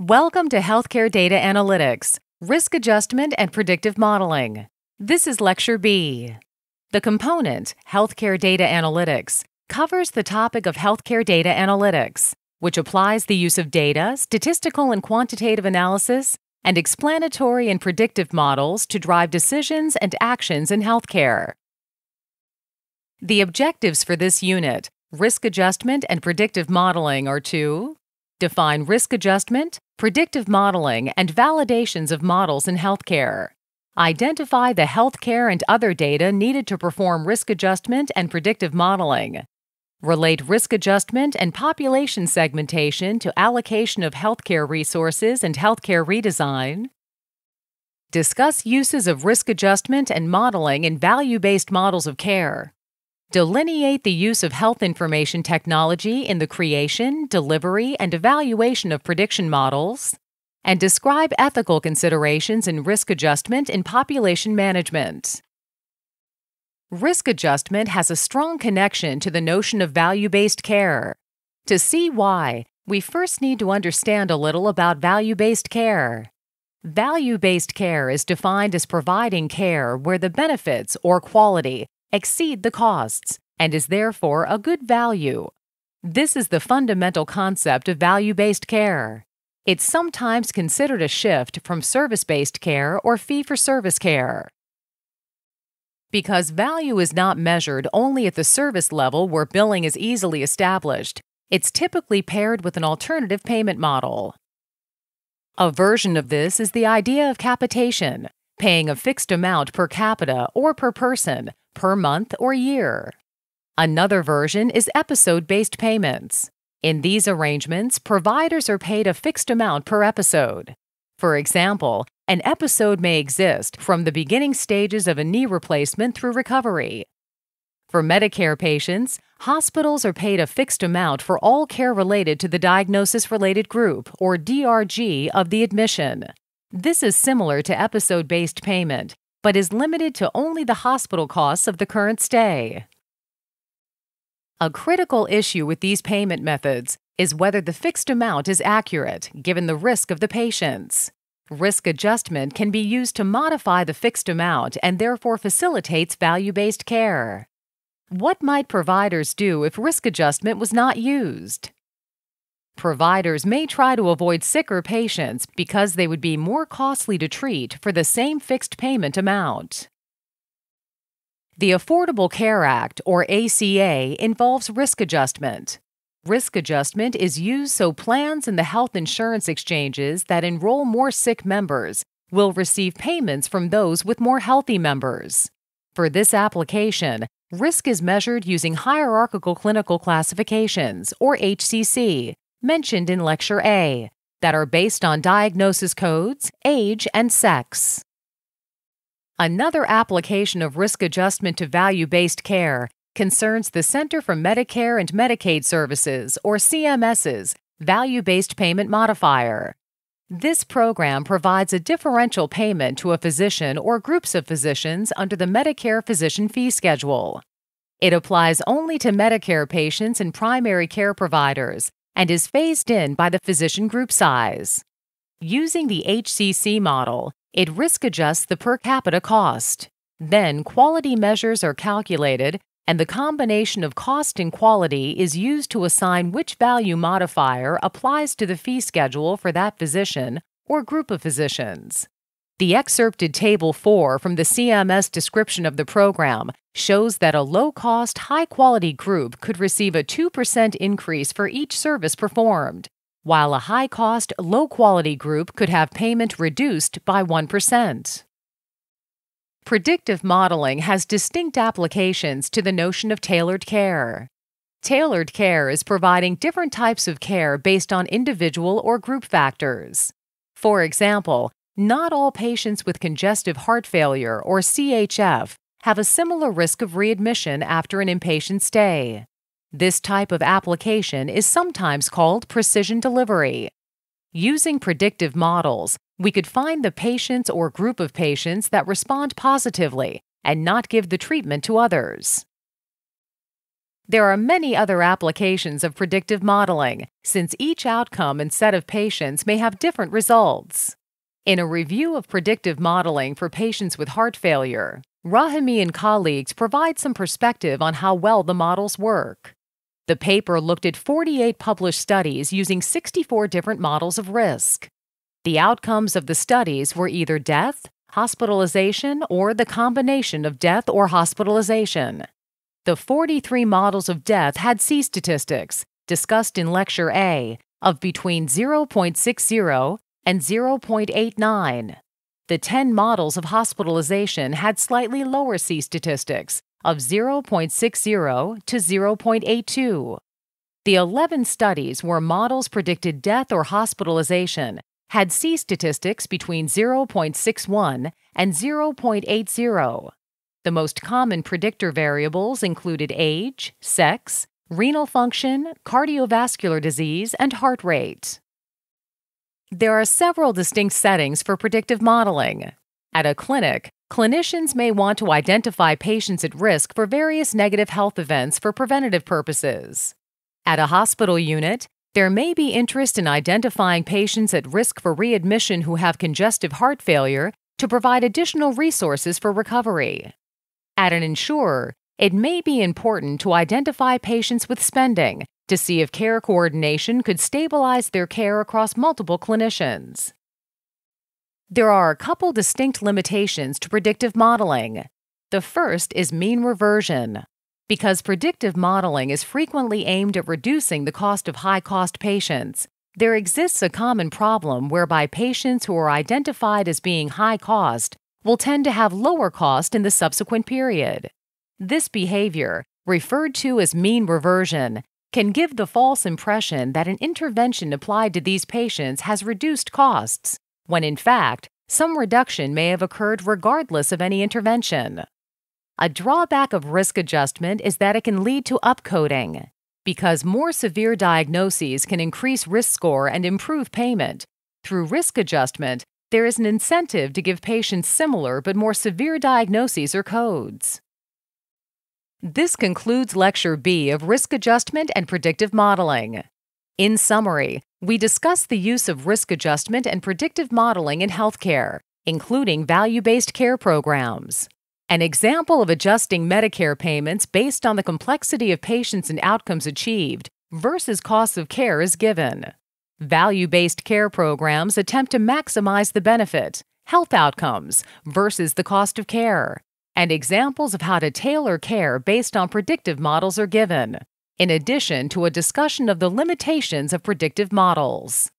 Welcome to Healthcare Data Analytics, Risk Adjustment and Predictive Modeling. This is Lecture B. The component, Healthcare Data Analytics, covers the topic of healthcare data analytics, which applies the use of data, statistical and quantitative analysis, and explanatory and predictive models to drive decisions and actions in healthcare. The objectives for this unit, risk adjustment and predictive modeling, are to define risk adjustment, predictive modeling, and validations of models in healthcare. Identify the healthcare and other data needed to perform risk adjustment and predictive modeling. Relate risk adjustment and population segmentation to allocation of healthcare resources and healthcare redesign. Discuss uses of risk adjustment and modeling in value based models of care. Delineate the use of health information technology in the creation, delivery, and evaluation of prediction models, and describe ethical considerations in risk adjustment in population management. Risk adjustment has a strong connection to the notion of value based care. To see why, we first need to understand a little about value based care. Value based care is defined as providing care where the benefits or quality exceed the costs, and is therefore a good value. This is the fundamental concept of value based care. It's sometimes considered a shift from service based care or fee for service care. Because value is not measured only at the service level where billing is easily established, it's typically paired with an alternative payment model. A version of this is the idea of capitation, paying a fixed amount per capita or per person per month or year. Another version is episode based payments. In these arrangements, providers are paid a fixed amount per episode. For example, an episode may exist from the beginning stages of a knee replacement through recovery. For Medicare patients, hospitals are paid a fixed amount for all care related to the diagnosis related group, or DRG, of the admission. This is similar to episode based payment, but is limited to only the hospital costs of the current stay. A critical issue with these payment methods is whether the fixed amount is accurate given the risk of the patients. Risk adjustment can be used to modify the fixed amount and therefore facilitates value based care. What might providers do if risk adjustment was not used? Providers may try to avoid sicker patients because they would be more costly to treat for the same fixed payment amount. The Affordable Care Act, or ACA, involves risk adjustment. Risk adjustment is used so plans in the health insurance exchanges that enroll more sick members will receive payments from those with more healthy members. For this application, risk is measured using hierarchical clinical classifications, or HCC, mentioned in Lecture A that are based on diagnosis codes, age, and sex. Another application of risk adjustment to value based care concerns the Center for Medicare and Medicaid Services, or CMS's, value based payment modifier. This program provides a differential payment to a physician or groups of physicians under the Medicare Physician Fee Schedule. It applies only to Medicare patients and primary care providers and is phased in by the physician group size. Using the HCC model, it risk adjusts the per capita cost. Then quality measures are calculated, and the combination of cost and quality is used to assign which value modifier applies to the fee schedule for that physician or group of physicians. The excerpted Table 4 from the CMS description of the program shows that a low cost, high quality group could receive a 2% increase for each service performed, while a high cost, low quality group could have payment reduced by 1%. Predictive modeling has distinct applications to the notion of tailored care. Tailored care is providing different types of care based on individual or group factors. For example, not all patients with congestive heart failure, or CHF, have a similar risk of readmission after an inpatient stay. This type of application is sometimes called precision delivery. Using predictive models, we could find the patients or group of patients that respond positively and not give the treatment to others. There are many other applications of predictive modeling, since each outcome and set of patients may have different results. In a review of predictive modeling for patients with heart failure, Rahimi and colleagues provide some perspective on how well the models work. The paper looked at 48 published studies using 64 different models of risk. The outcomes of the studies were either death, hospitalization, or the combination of death or hospitalization. The 43 models of death had C statistics, discussed in Lecture A, of between 0.60 and 0.89. The 10 models of hospitalization had slightly lower C statistics of 0.60 to 0.82. The 11 studies where models predicted death or hospitalization had C statistics between 0.61 and 0.80. The most common predictor variables included age, sex, renal function, cardiovascular disease, and heart rate. There are several distinct settings for predictive modeling. At a clinic, clinicians may want to identify patients at risk for various negative health events for preventative purposes. At a hospital unit, there may be interest in identifying patients at risk for readmission who have congestive heart failure to provide additional resources for recovery. At an insurer, it may be important to identify patients with spending to see if care coordination could stabilize their care across multiple clinicians. There are a couple distinct limitations to predictive modeling. The first is mean reversion. Because predictive modeling is frequently aimed at reducing the cost of high cost patients, there exists a common problem whereby patients who are identified as being high cost will tend to have lower cost in the subsequent period. This behavior, referred to as mean reversion, can give the false impression that an intervention applied to these patients has reduced costs, when in fact, some reduction may have occurred regardless of any intervention. A drawback of risk adjustment is that it can lead to upcoding. Because more severe diagnoses can increase risk score and improve payment, through risk adjustment, there is an incentive to give patients similar but more severe diagnoses or codes. This concludes Lecture B of Risk Adjustment and Predictive Modeling. In summary, we discussed the use of risk adjustment and predictive modeling in healthcare, including value based care programs. An example of adjusting Medicare payments based on the complexity of patients and outcomes achieved versus costs of care is given. Value based care programs attempt to maximize the benefit, health outcomes, versus the cost of care, and examples of how to tailor care based on predictive models are given, in addition to a discussion of the limitations of predictive models.